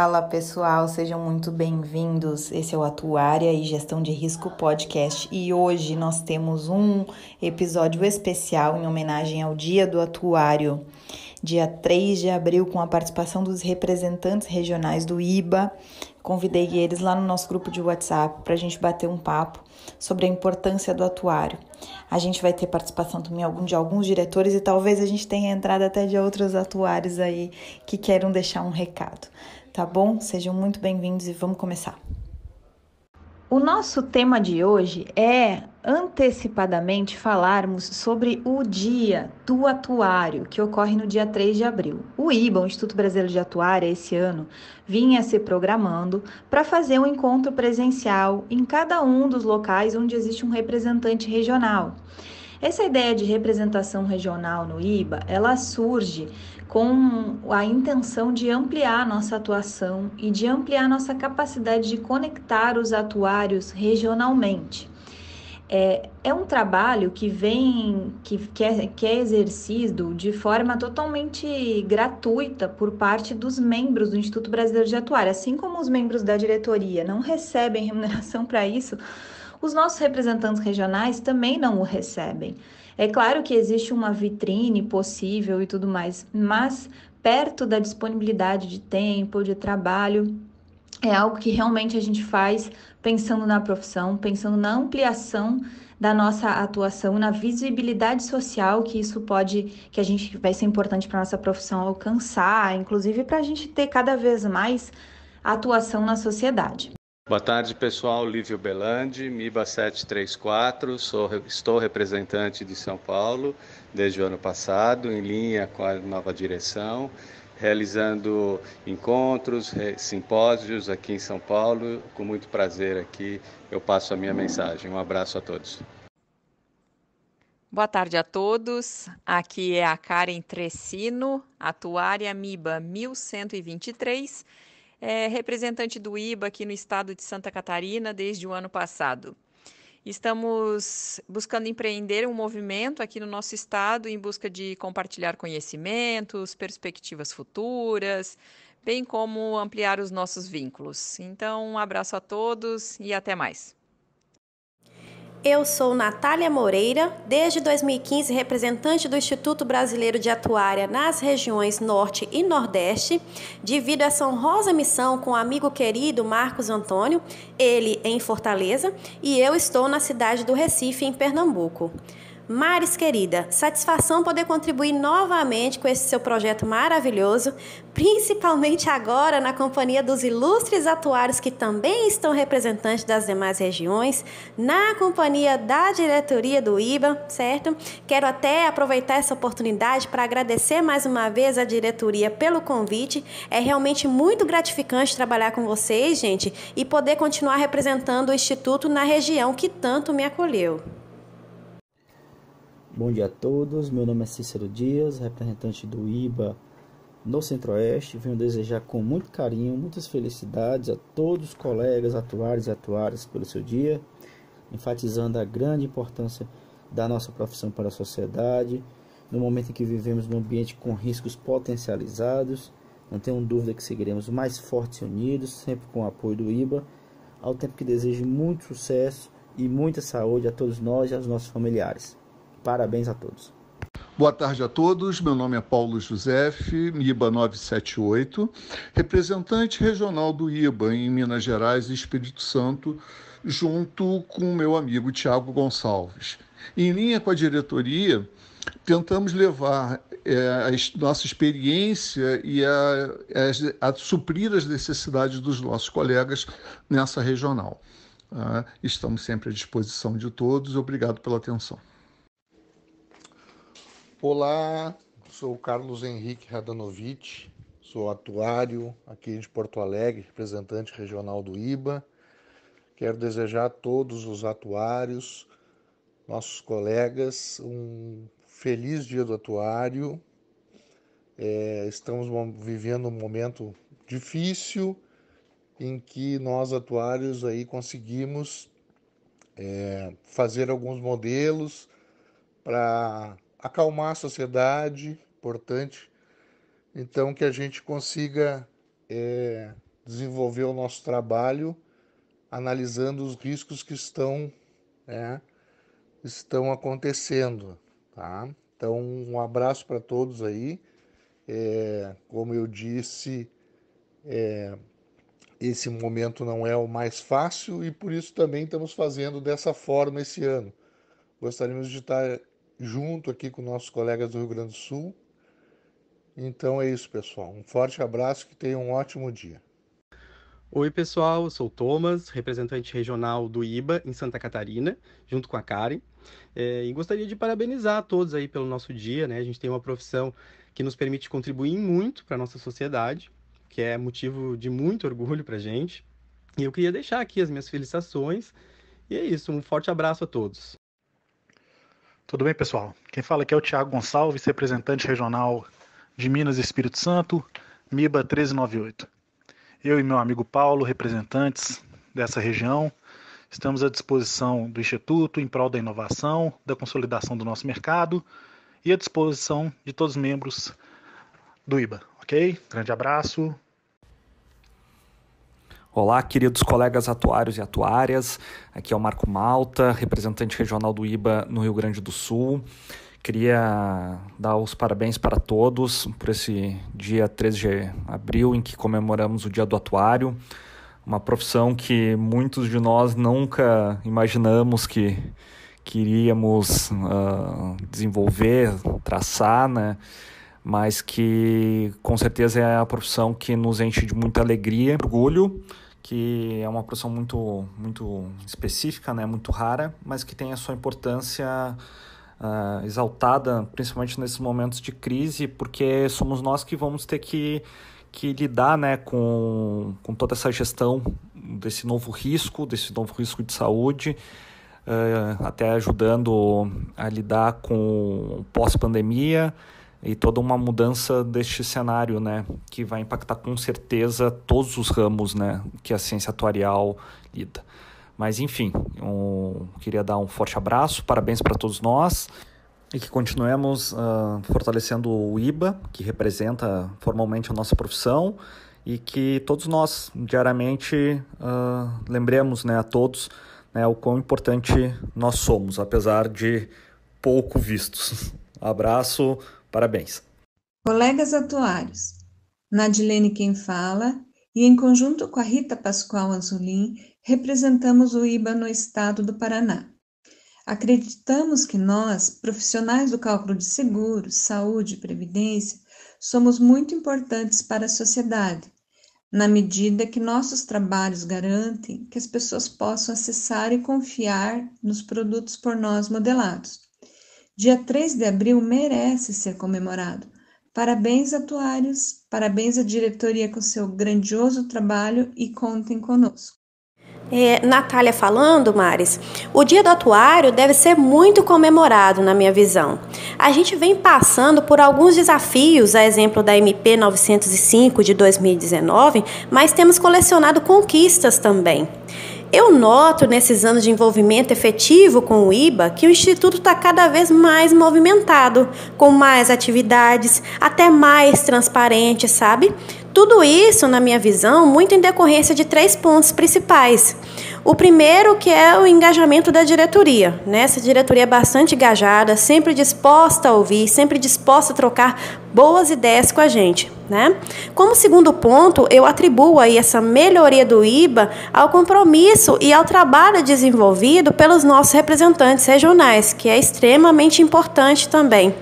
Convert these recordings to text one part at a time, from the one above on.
Fala pessoal, sejam muito bem-vindos. Esse é o Atuária e Gestão de Risco Podcast e hoje nós temos um episódio especial em homenagem ao Dia do Atuário, dia 3 de abril, com a participação dos representantes regionais do IBA. Convidei eles lá no nosso grupo de WhatsApp para a gente bater um papo sobre a importância do atuário. A gente vai ter participação também de alguns diretores e talvez a gente tenha entrado até de outros atuários aí que queiram deixar um recado tá bom? Sejam muito bem-vindos e vamos começar. O nosso tema de hoje é antecipadamente falarmos sobre o Dia do Atuário, que ocorre no dia 3 de abril. O IBA, o Instituto Brasileiro de Atuária, esse ano, vinha se programando para fazer um encontro presencial em cada um dos locais onde existe um representante regional. Essa ideia de representação regional no IBA, ela surge com a intenção de ampliar nossa atuação e de ampliar nossa capacidade de conectar os atuários regionalmente. É, é um trabalho que vem, que, que, é, que é exercido de forma totalmente gratuita por parte dos membros do Instituto Brasileiro de Atuário, assim como os membros da diretoria não recebem remuneração para isso, os nossos representantes regionais também não o recebem. É claro que existe uma vitrine possível e tudo mais, mas perto da disponibilidade de tempo, de trabalho, é algo que realmente a gente faz pensando na profissão, pensando na ampliação da nossa atuação, na visibilidade social que isso pode, que a gente vai ser importante para nossa profissão alcançar, inclusive para a gente ter cada vez mais atuação na sociedade. Boa tarde, pessoal. Lívio Belandi, MIBA 734. Sou, estou representante de São Paulo desde o ano passado, em linha com a nova direção, realizando encontros, simpósios aqui em São Paulo. Com muito prazer aqui eu passo a minha mensagem. Um abraço a todos. Boa tarde a todos. Aqui é a Karen Trecino, atuária MIBA 1123 é representante do IBA aqui no estado de Santa Catarina desde o ano passado. Estamos buscando empreender um movimento aqui no nosso estado em busca de compartilhar conhecimentos, perspectivas futuras, bem como ampliar os nossos vínculos. Então, um abraço a todos e até mais. Eu sou Natália Moreira, desde 2015 representante do Instituto Brasileiro de Atuária nas regiões Norte e Nordeste. Divido essa honrosa missão com o amigo querido Marcos Antônio, ele em Fortaleza, e eu estou na cidade do Recife, em Pernambuco. Maris, querida, satisfação poder contribuir novamente com esse seu projeto maravilhoso, principalmente agora na companhia dos ilustres atuários que também estão representantes das demais regiões, na companhia da diretoria do IBA, certo? Quero até aproveitar essa oportunidade para agradecer mais uma vez a diretoria pelo convite. É realmente muito gratificante trabalhar com vocês, gente, e poder continuar representando o Instituto na região que tanto me acolheu. Bom dia a todos, meu nome é Cícero Dias, representante do IBA no Centro-Oeste. Venho desejar com muito carinho, muitas felicidades a todos os colegas atuários e atuárias pelo seu dia, enfatizando a grande importância da nossa profissão para a sociedade, no momento em que vivemos num ambiente com riscos potencializados. Não tenho dúvida que seguiremos mais fortes e unidos, sempre com o apoio do IBA, ao tempo que desejo muito sucesso e muita saúde a todos nós e aos nossos familiares. Parabéns a todos. Boa tarde a todos. Meu nome é Paulo José, IBA 978, representante regional do IBA em Minas Gerais e Espírito Santo, junto com meu amigo Tiago Gonçalves. Em linha com a diretoria, tentamos levar é, a nossa experiência e a, a, a, suprir as necessidades dos nossos colegas nessa regional. Ah, estamos sempre à disposição de todos. Obrigado pela atenção. Olá, sou Carlos Henrique Radanovic, sou atuário aqui de Porto Alegre, representante regional do IBA. Quero desejar a todos os atuários, nossos colegas, um feliz dia do atuário. É, estamos vivendo um momento difícil em que nós atuários aí conseguimos é, fazer alguns modelos para acalmar a sociedade, importante. Então, que a gente consiga é, desenvolver o nosso trabalho analisando os riscos que estão, é, estão acontecendo. Tá? Então, um abraço para todos aí. É, como eu disse, é, esse momento não é o mais fácil e por isso também estamos fazendo dessa forma esse ano. Gostaríamos de estar junto aqui com nossos colegas do Rio Grande do Sul. Então é isso, pessoal. Um forte abraço e tenham um ótimo dia. Oi, pessoal. Eu sou o Thomas, representante regional do IBA em Santa Catarina, junto com a Karen. É, e gostaria de parabenizar a todos aí pelo nosso dia, né? A gente tem uma profissão que nos permite contribuir muito para a nossa sociedade que é motivo de muito orgulho para gente. E eu queria deixar aqui as minhas felicitações. E é isso, um forte abraço a todos. Tudo bem, pessoal? Quem fala aqui é o Tiago Gonçalves, representante regional de Minas e Espírito Santo, MIBA 1398. Eu e meu amigo Paulo, representantes dessa região, estamos à disposição do Instituto em prol da inovação, da consolidação do nosso mercado e à disposição de todos os membros do IBA, ok? Grande abraço. Olá, queridos colegas atuários e atuárias. Aqui é o Marco Malta, representante regional do IBA no Rio Grande do Sul. Queria dar os parabéns para todos por esse dia 13 de abril em que comemoramos o Dia do Atuário, uma profissão que muitos de nós nunca imaginamos que queríamos uh, desenvolver, traçar, né? Mas que com certeza é a profissão que nos enche de muita alegria, orgulho, que é uma profissão muito, muito específica, né, muito rara, mas que tem a sua importância uh, exaltada, principalmente nesses momentos de crise, porque somos nós que vamos ter que, que lidar né, com, com toda essa gestão desse novo risco, desse novo risco de saúde, uh, até ajudando a lidar com pós-pandemia, e toda uma mudança deste cenário, né, que vai impactar com certeza todos os ramos, né, que a ciência atuarial lida. Mas enfim, eu queria dar um forte abraço, parabéns para todos nós e que continuemos uh, fortalecendo o IBA, que representa formalmente a nossa profissão, e que todos nós diariamente uh, lembremos né, a todos né, o quão importante nós somos, apesar de pouco vistos. Abraço, Parabéns. Colegas atuários, Nadilene quem fala e em conjunto com a Rita Pascoal Anzolim, representamos o IBA no estado do Paraná. Acreditamos que nós, profissionais do cálculo de seguros, saúde e previdência, somos muito importantes para a sociedade, na medida que nossos trabalhos garantem que as pessoas possam acessar e confiar nos produtos por nós modelados. Dia 3 de abril merece ser comemorado. Parabéns, atuários, parabéns à diretoria com seu grandioso trabalho e contem conosco. É, Natália falando, Maris, o Dia do Atuário deve ser muito comemorado, na minha visão. A gente vem passando por alguns desafios, a exemplo da MP 905 de 2019, mas temos colecionado conquistas também. Eu noto nesses anos de envolvimento efetivo com o IBA que o Instituto está cada vez mais movimentado, com mais atividades, até mais transparente, sabe? Tudo isso, na minha visão, muito em decorrência de três pontos principais. O primeiro que é o engajamento da diretoria. Né? Essa diretoria é bastante engajada, sempre disposta a ouvir, sempre disposta a trocar boas ideias com a gente. Né? Como segundo ponto, eu atribuo aí essa melhoria do IBA ao compromisso e ao trabalho desenvolvido pelos nossos representantes regionais, que é extremamente importante também.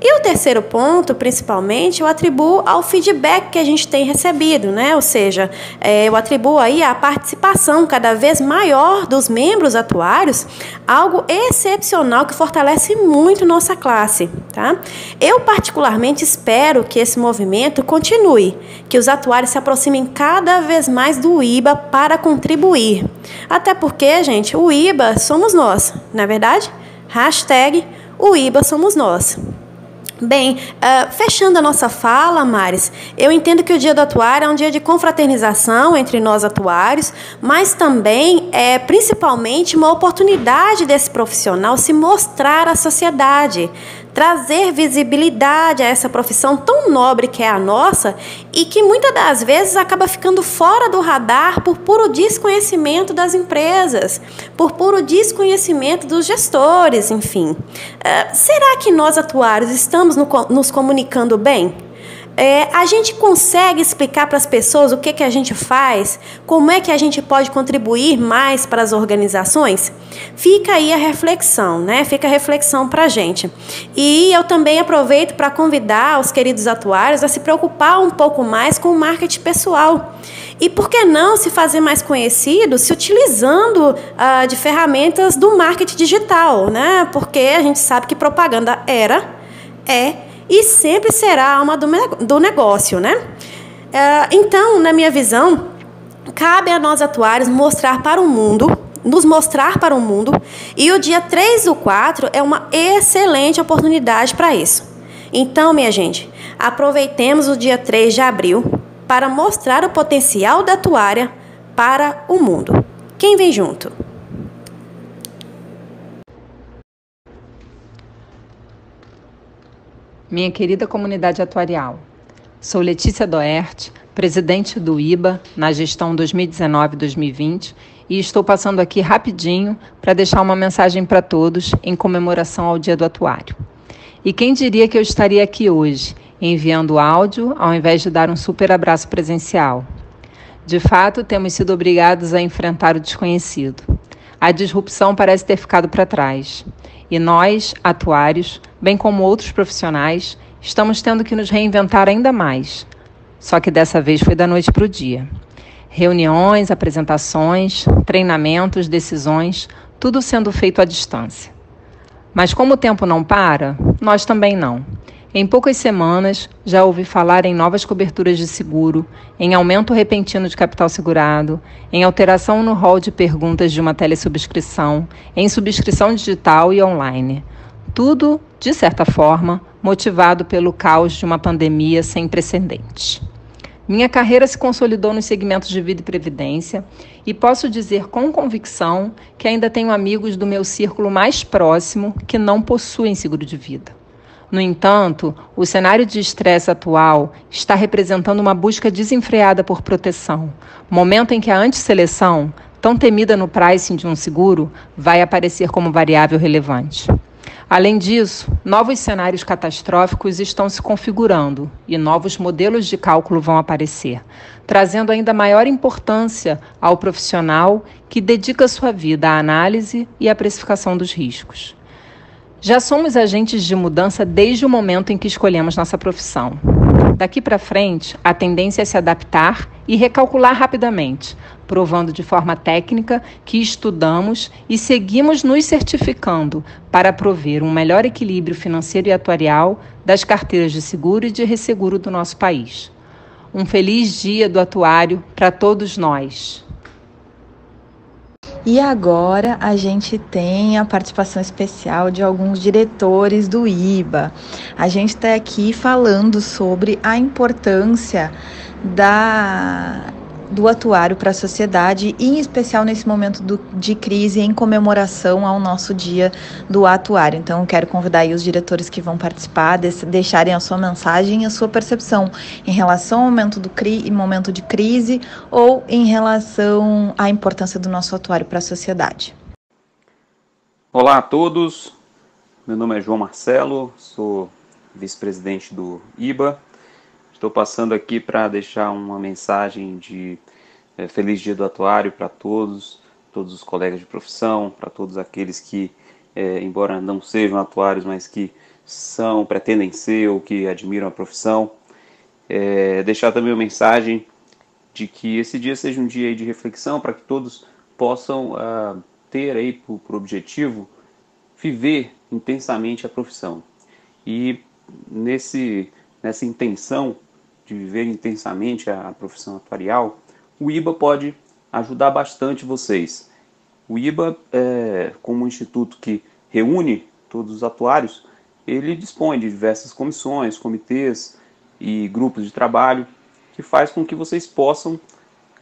E o terceiro ponto, principalmente, eu atribuo ao feedback que a gente tem recebido, né? Ou seja, é, eu atribuo aí a participação cada vez maior dos membros atuários, algo excepcional que fortalece muito nossa classe, tá? Eu particularmente espero que esse movimento continue, que os atuários se aproximem cada vez mais do IBA para contribuir. Até porque, gente, o IBA somos nós, não é verdade? Hashtag o IBA somos nós. Bem, uh, fechando a nossa fala, Maris, eu entendo que o Dia do Atuário é um dia de confraternização entre nós atuários, mas também é principalmente uma oportunidade desse profissional se mostrar à sociedade, trazer visibilidade a essa profissão tão nobre que é a nossa e que muitas das vezes acaba ficando fora do radar por puro desconhecimento das empresas, por puro desconhecimento dos gestores, enfim. Uh, será que nós atuários estamos no, nos comunicando bem? É, a gente consegue explicar para as pessoas o que, que a gente faz? Como é que a gente pode contribuir mais para as organizações? Fica aí a reflexão, né? Fica a reflexão para a gente. E eu também aproveito para convidar os queridos atuários a se preocupar um pouco mais com o marketing pessoal. E por que não se fazer mais conhecido se utilizando uh, de ferramentas do marketing digital, né? Porque a gente sabe que propaganda era, é e sempre será a alma do negócio, né? É, então, na minha visão, cabe a nós atuários mostrar para o mundo, nos mostrar para o mundo, e o dia 3 do 4 é uma excelente oportunidade para isso. Então, minha gente, aproveitemos o dia 3 de abril para mostrar o potencial da atuária para o mundo. Quem vem junto? Minha querida comunidade atuarial. Sou Letícia Doert, presidente do IBA na gestão 2019-2020 e estou passando aqui rapidinho para deixar uma mensagem para todos em comemoração ao Dia do Atuário. E quem diria que eu estaria aqui hoje, enviando áudio ao invés de dar um super abraço presencial? De fato, temos sido obrigados a enfrentar o desconhecido. A disrupção parece ter ficado para trás. E nós, atuários, bem como outros profissionais, estamos tendo que nos reinventar ainda mais. Só que dessa vez foi da noite para o dia. Reuniões, apresentações, treinamentos, decisões, tudo sendo feito à distância. Mas como o tempo não para, nós também não. Em poucas semanas, já ouvi falar em novas coberturas de seguro, em aumento repentino de capital segurado, em alteração no rol de perguntas de uma telesubscrição, em subscrição digital e online. Tudo, de certa forma, motivado pelo caos de uma pandemia sem precedentes. Minha carreira se consolidou nos segmentos de vida e previdência e posso dizer com convicção que ainda tenho amigos do meu círculo mais próximo que não possuem seguro de vida. No entanto, o cenário de estresse atual está representando uma busca desenfreada por proteção, momento em que a antisseleção, tão temida no pricing de um seguro, vai aparecer como variável relevante. Além disso, novos cenários catastróficos estão se configurando e novos modelos de cálculo vão aparecer, trazendo ainda maior importância ao profissional que dedica sua vida à análise e à precificação dos riscos. Já somos agentes de mudança desde o momento em que escolhemos nossa profissão. Daqui para frente, a tendência é se adaptar e recalcular rapidamente, provando de forma técnica que estudamos e seguimos nos certificando para prover um melhor equilíbrio financeiro e atuarial das carteiras de seguro e de resseguro do nosso país. Um feliz dia do atuário para todos nós. E agora a gente tem a participação especial de alguns diretores do IBA. A gente está aqui falando sobre a importância da do atuário para a sociedade em especial nesse momento do, de crise em comemoração ao nosso dia do atuário. Então, quero convidar os diretores que vão participar, desse, deixarem a sua mensagem e a sua percepção em relação ao momento, do cri, momento de crise ou em relação à importância do nosso atuário para a sociedade. Olá a todos, meu nome é João Marcelo, sou vice-presidente do IBA, Estou passando aqui para deixar uma mensagem de é, Feliz Dia do Atuário para todos, todos os colegas de profissão, para todos aqueles que, é, embora não sejam atuários, mas que são, pretendem ser ou que admiram a profissão. É, deixar também uma mensagem de que esse dia seja um dia de reflexão para que todos possam uh, ter aí por, por objetivo viver intensamente a profissão. E nesse, nessa intenção, de viver intensamente a, profissão atuarial, o IBA pode ajudar bastante vocês. O IBA, é, como um instituto que reúne todos os atuários, ele dispõe de diversas comissões, comitês e grupos de trabalho que faz com que vocês possam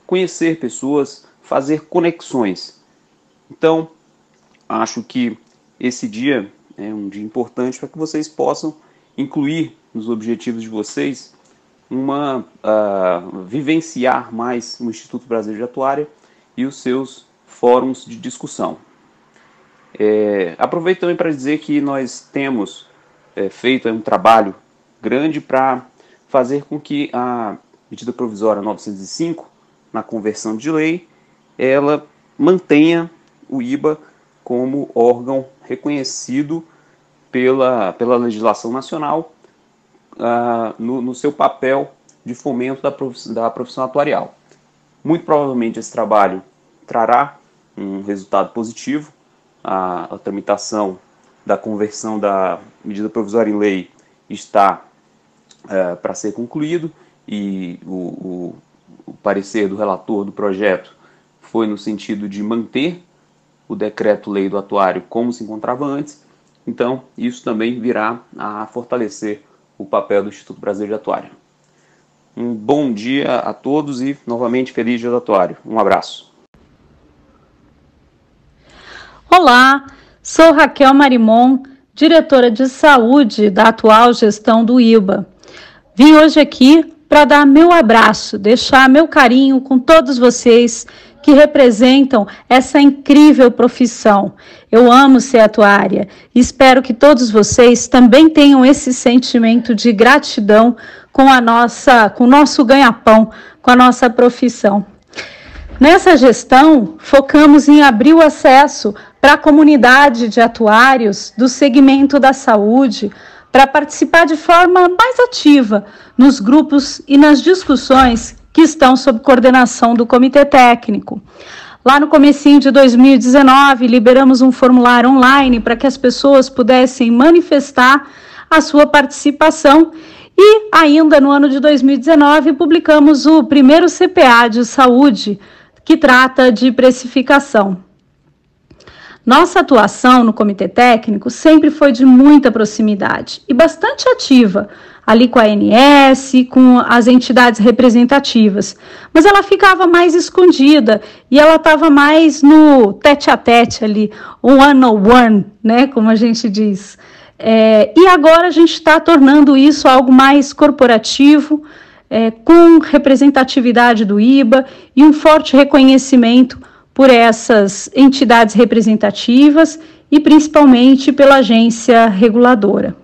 conhecer pessoas, fazer conexões. Então, acho que esse dia é um dia importante para que vocês possam incluir nos objetivos de vocês uma uh, vivenciar mais o Instituto Brasileiro de Atuária e os seus fóruns de discussão. É, aproveito também para dizer que nós temos é, feito um trabalho grande para fazer com que a medida provisória 905, na conversão de lei, ela mantenha o IBA como órgão reconhecido pela, pela legislação nacional uh, no, no, seu papel de fomento da, prof, da profissão atuarial. Muito provavelmente esse trabalho trará um resultado positivo. A, a tramitação da conversão da medida provisória em lei está uh, para ser concluído e o, o, o parecer do relator do projeto foi no sentido de manter o decreto-lei do atuário como se encontrava antes. Então, isso também virá a fortalecer o papel do Instituto Brasileiro de Atuário. Um bom dia a todos e, novamente, feliz dia do atuário. Um abraço. Olá, sou Raquel Marimon, diretora de saúde da atual gestão do IBA. Vim hoje aqui para dar meu abraço, deixar meu carinho com todos vocês que representam essa incrível profissão. Eu amo ser atuária e espero que todos vocês também tenham esse sentimento de gratidão com a nossa, com o nosso ganha-pão, com a nossa profissão. Nessa gestão, focamos em abrir o acesso para a comunidade de atuários do segmento da saúde para participar de forma mais ativa nos grupos e nas discussões que estão sob coordenação do Comitê Técnico. Lá no comecinho de 2019, liberamos um formulário online para que as pessoas pudessem manifestar a sua participação e ainda no ano de 2019 publicamos o primeiro CPA de saúde que trata de precificação. Nossa atuação no comitê técnico sempre foi de muita proximidade e bastante ativa, ali com a ANS, com as entidades representativas. Mas ela ficava mais escondida e ela estava mais no tete a tete ali, one on one, né, como a gente diz. É, e agora a gente está tornando isso algo mais corporativo, é, com representatividade do IBA e um forte reconhecimento por essas entidades representativas e principalmente pela agência reguladora.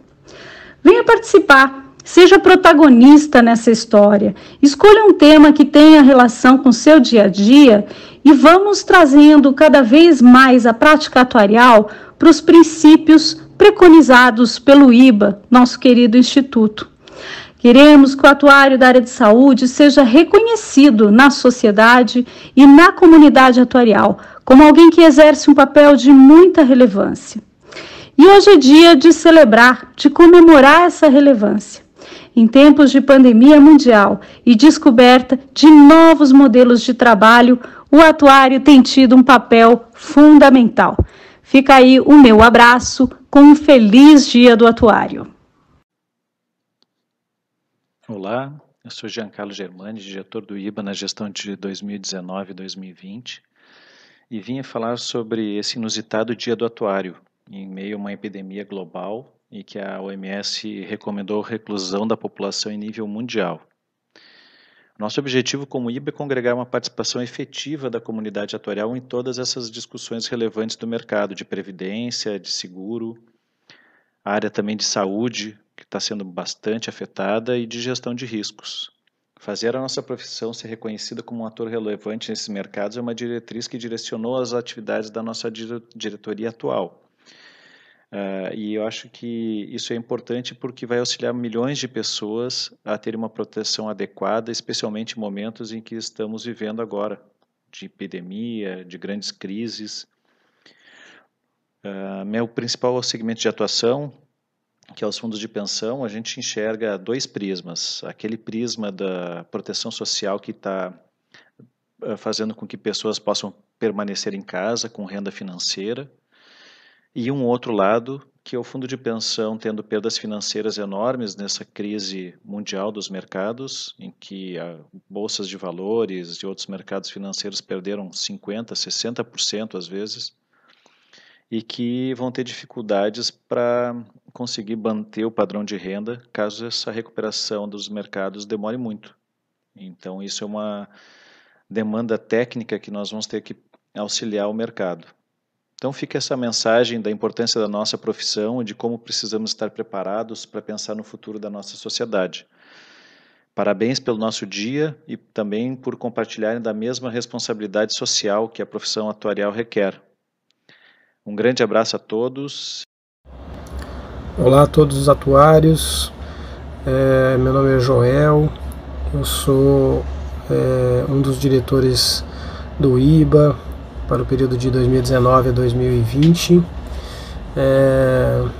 Venha participar, seja protagonista nessa história. Escolha um tema que tenha relação com seu dia a dia e vamos trazendo cada vez mais a prática atuarial para os princípios preconizados pelo IBA, nosso querido instituto. Queremos que o atuário da área de saúde seja reconhecido na sociedade e na comunidade atuarial como alguém que exerce um papel de muita relevância. E hoje é dia de celebrar, de comemorar essa relevância. Em tempos de pandemia mundial e descoberta de novos modelos de trabalho, o atuário tem tido um papel fundamental. Fica aí o meu abraço com um feliz dia do atuário. Olá, eu sou Giancarlo Germani, diretor do IBA na gestão de 2019 e 2020, e vim falar sobre esse inusitado Dia do Atuário, em meio a uma epidemia global e que a OMS recomendou reclusão da população em nível mundial. Nosso objetivo como IBA é congregar uma participação efetiva da comunidade atuarial em todas essas discussões relevantes do mercado de previdência, de seguro, área também de saúde, que está sendo bastante afetada, e de gestão de riscos. Fazer a nossa profissão ser reconhecida como um ator relevante nesses mercados é uma diretriz que direcionou as atividades da nossa diretoria atual. Uh, e eu acho que isso é importante porque vai auxiliar milhões de pessoas a terem uma proteção adequada, especialmente em momentos em que estamos vivendo agora, de epidemia, de grandes crises. Uh, meu principal segmento de atuação que é os fundos de pensão, a gente enxerga dois prismas. Aquele prisma da proteção social que está eh, fazendo com que pessoas possam permanecer em casa com renda financeira, e um outro lado, que é o fundo de pensão tendo perdas financeiras enormes nessa crise mundial dos mercados, em que a bolsas de valores e outros mercados financeiros perderam 50%, 60% às vezes e que vão ter dificuldades para conseguir manter o padrão de renda caso essa recuperação dos mercados demore muito. Então, isso é uma demanda técnica que nós vamos ter que auxiliar o mercado. Então, fica essa mensagem da importância da nossa profissão e de como precisamos estar preparados para pensar no futuro da nossa sociedade. Parabéns pelo nosso dia e também por compartilharem da mesma responsabilidade social que a profissão atuarial requer. Um grande abraço a todos. Olá a todos os atuários, é, meu nome é Joel, eu sou é, um dos diretores do IBA para o período de 2019 a 2020.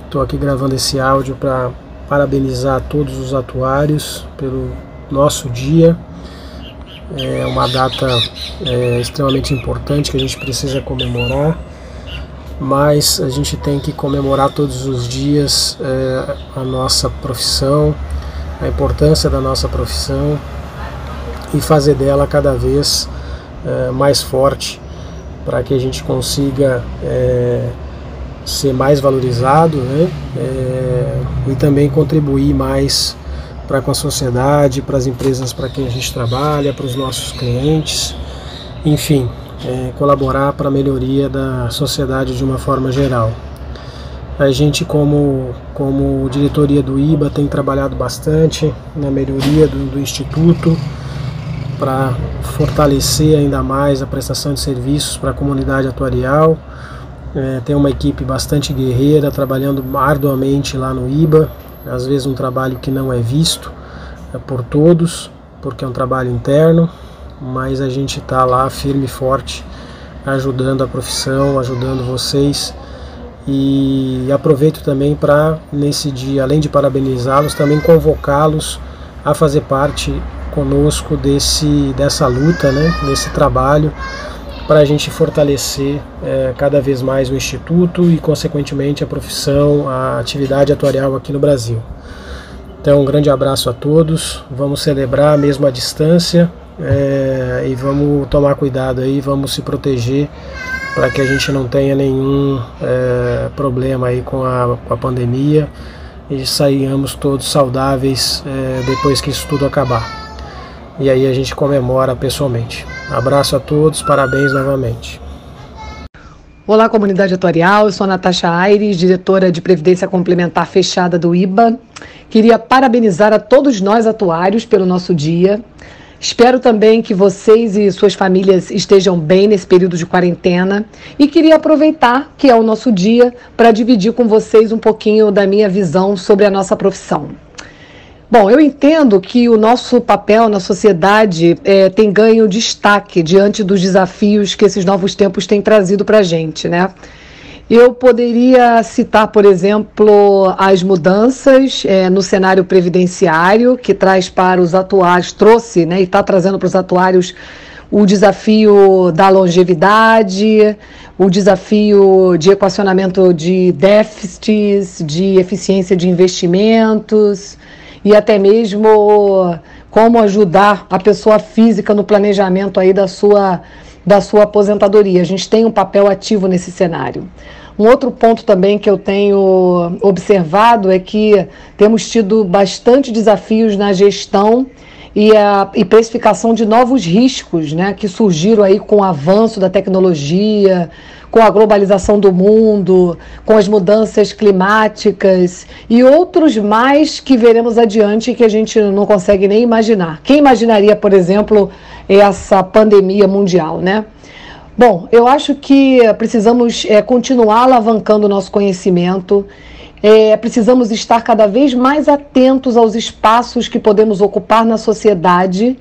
Estou é, aqui gravando esse áudio para parabenizar todos os atuários pelo nosso dia. É uma data é, extremamente importante que a gente precisa comemorar, mas a gente tem que comemorar todos os dias é, a nossa profissão, a importância da nossa profissão e fazer dela cada vez é, mais forte para que a gente consiga é, ser mais valorizado né? É, e também contribuir mais para com a sociedade, para as empresas para quem a gente trabalha, para os nossos clientes, enfim, é, colaborar para a melhoria da sociedade de uma forma geral. A gente, como, como diretoria do IBA, tem trabalhado bastante na melhoria do, do Instituto para fortalecer ainda mais a prestação de serviços para a comunidade atuarial é, tem uma equipe bastante guerreira, trabalhando arduamente lá no IBA, às vezes um trabalho que não é visto é, por todos, porque é um trabalho interno, mas a gente está lá firme e forte, ajudando a profissão, ajudando vocês. E aproveito também para, nesse dia, além de parabenizá-los, também convocá-los a fazer parte conosco desse, dessa luta, né, desse trabalho para a gente fortalecer é, cada vez mais o Instituto e, consequentemente, a profissão, a atividade atuarial aqui no Brasil. Então, um grande abraço a todos. Vamos celebrar mesmo à distância é, e vamos tomar cuidado aí, vamos se proteger para que a gente não tenha nenhum é, problema aí com a, com a pandemia e saímos todos saudáveis é, depois que isso tudo acabar e aí a gente comemora pessoalmente. Abraço a todos, parabéns novamente. Olá, comunidade atuarial. Eu sou a Natasha Aires, diretora de Previdência Complementar Fechada do IBA. Queria parabenizar a todos nós atuários pelo nosso dia. Espero também que vocês e suas famílias estejam bem nesse período de quarentena e queria aproveitar que é o nosso dia para dividir com vocês um pouquinho da minha visão sobre a nossa profissão. Bom, eu entendo que o nosso papel na sociedade é, tem ganho destaque diante dos desafios que esses novos tempos têm trazido para a gente, né? Eu poderia citar, por exemplo, as mudanças é, no cenário previdenciário, que traz para os atuários, trouxe né, e está trazendo para os atuários o desafio da longevidade, o desafio de equacionamento de déficits, de eficiência de investimentos e até mesmo como ajudar a pessoa física no planejamento aí da sua, da sua aposentadoria. A gente tem um papel ativo nesse cenário. Um outro ponto também que eu tenho observado é que temos tido bastante desafios na gestão e a e precificação de novos riscos né, que surgiram aí com o avanço da tecnologia, com a globalização do mundo, com as mudanças climáticas e outros mais que veremos adiante que a gente não consegue nem imaginar. Quem imaginaria, por exemplo, essa pandemia mundial, né? Bom, eu acho que precisamos é, continuar alavancando o nosso conhecimento. É, precisamos estar cada vez mais atentos aos espaços que podemos ocupar na sociedade,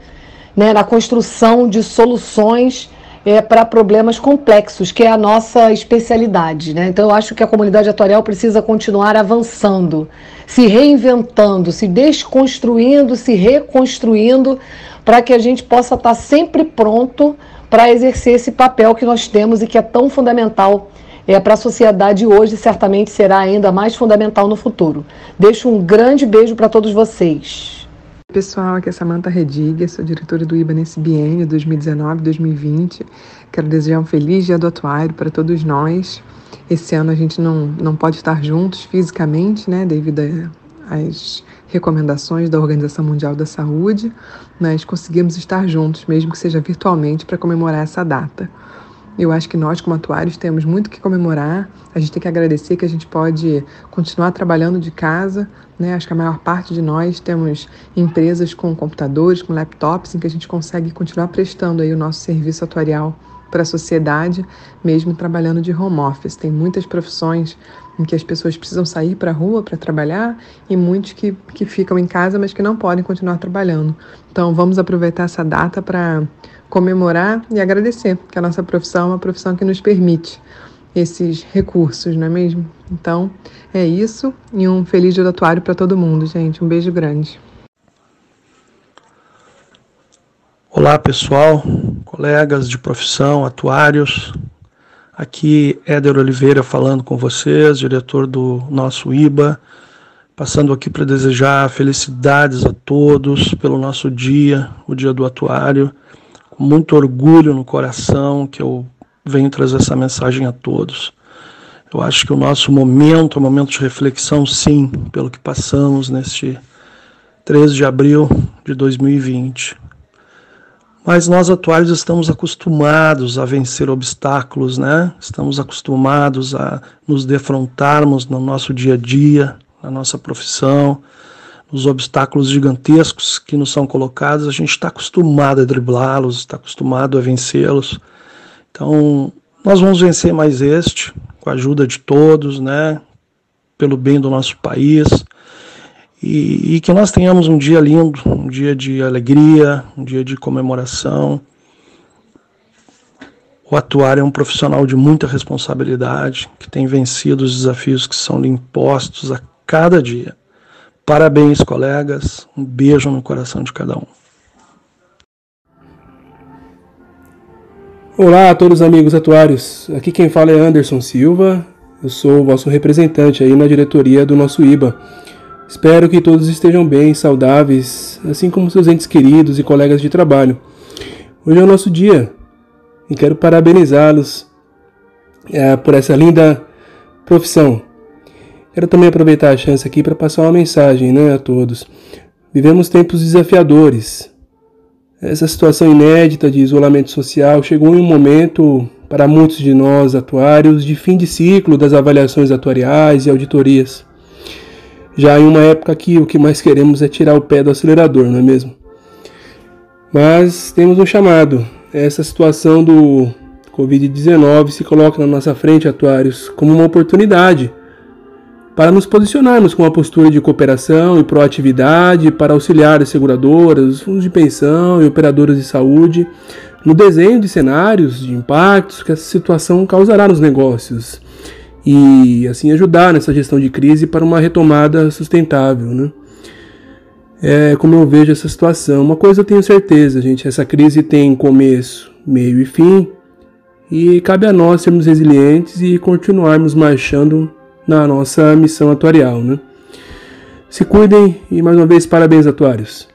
né, na construção de soluções é, para problemas complexos, que é a nossa especialidade. Né? Então, eu acho que a comunidade atuarial precisa continuar avançando, se reinventando, se desconstruindo, se reconstruindo, para que a gente possa estar sempre pronto para exercer esse papel que nós temos e que é tão fundamental é, para a sociedade hoje, certamente será ainda mais fundamental no futuro. Deixo um grande beijo para todos vocês. Pessoal, aqui é Samanta Rediga, sou diretora do IBA nesse biênio 2019-2020. Quero desejar um feliz dia do atuário para todos nós Esse ano a gente não, não pode estar juntos fisicamente, né, devido às recomendações da Organização Mundial da Saúde, mas conseguimos estar juntos, mesmo que seja virtualmente, para comemorar essa data. Eu acho que nós, como atuários, temos muito que comemorar. A gente tem que agradecer que a gente pode continuar trabalhando de casa. Né? Acho que a maior parte de nós temos empresas com computadores, com laptops, em que a gente consegue continuar prestando aí o nosso serviço atuarial para a sociedade, mesmo trabalhando de home office. Tem muitas profissões em que as pessoas precisam sair para a rua para trabalhar e muitos que, que ficam em casa, mas que não podem continuar trabalhando. Então, vamos aproveitar essa data para comemorar e agradecer que a nossa profissão é uma profissão que nos permite esses recursos, não é mesmo? Então, é isso e um feliz dia do atuário para todo mundo, gente. Um beijo grande. Olá, pessoal, colegas de profissão, atuários. Aqui Éder Oliveira falando com vocês, diretor do nosso IBA, passando aqui para desejar felicidades a todos pelo nosso dia, o dia do atuário muito orgulho no coração que eu venho trazer essa mensagem a todos. Eu acho que o nosso momento é um momento de reflexão, sim, pelo que passamos neste 13 de abril de 2020. Mas nós atuais estamos acostumados a vencer obstáculos, né? Estamos acostumados a nos defrontarmos no nosso dia a dia, na nossa profissão, os obstáculos gigantescos que nos são colocados, a gente está acostumado a driblá-los, está acostumado a vencê-los. Então, nós vamos vencer mais este, com a ajuda de todos, né? Pelo bem do nosso país. E, e que nós tenhamos um dia lindo, um dia de alegria, um dia de comemoração. O atuário é um profissional de muita responsabilidade, que tem vencido os desafios que são lhe impostos a cada dia. Parabéns, colegas. Um beijo no coração de cada um. Olá a todos os amigos atuários. Aqui quem fala é Anderson Silva. Eu sou o vosso representante aí na diretoria do nosso IBA. Espero que todos estejam bem, saudáveis, assim como seus entes queridos e colegas de trabalho. Hoje é o nosso dia e quero parabenizá-los é, por essa linda profissão Quero também aproveitar a chance aqui para passar uma mensagem né, a todos. Vivemos tempos desafiadores. Essa situação inédita de isolamento social chegou em um momento, para muitos de nós atuários, de fim de ciclo das avaliações atuariais e auditorias. Já em uma época que o que mais queremos é tirar o pé do acelerador, não é mesmo? Mas temos um chamado. Essa situação do Covid-19 se coloca na nossa frente, atuários, como uma oportunidade para nos posicionarmos com uma postura de cooperação e proatividade para auxiliar as seguradoras, os fundos de pensão e operadoras de saúde no desenho de cenários de impactos que essa situação causará nos negócios e assim ajudar nessa gestão de crise para uma retomada sustentável, né? É como eu vejo essa situação. Uma coisa eu tenho certeza, gente, essa crise tem começo, meio e fim, e cabe a nós sermos resilientes e continuarmos marchando na nossa missão atuarial. Né? Se cuidem e mais uma vez parabéns, atuários.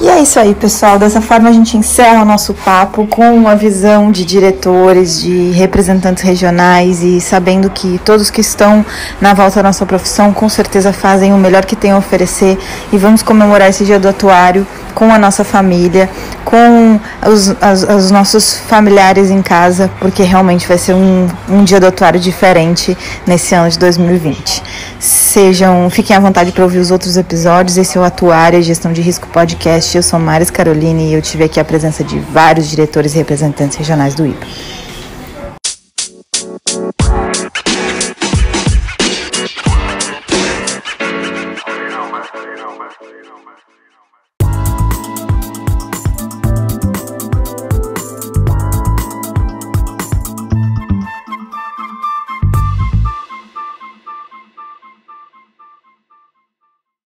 E é isso aí, pessoal. Dessa forma a gente encerra o nosso papo com uma visão de diretores, de representantes regionais e sabendo que todos que estão na volta da nossa profissão com certeza fazem o melhor que têm a oferecer e vamos comemorar esse dia do atuário com a nossa família, com os, as, os nossos familiares em casa, porque realmente vai ser um, um dia do atuário diferente nesse ano de 2020. Sejam, fiquem à vontade para ouvir os outros episódios. Esse é o Atuária Gestão de Risco Podcast. Eu sou Maris Caroline e eu tive aqui a presença de vários diretores e representantes regionais do IPA.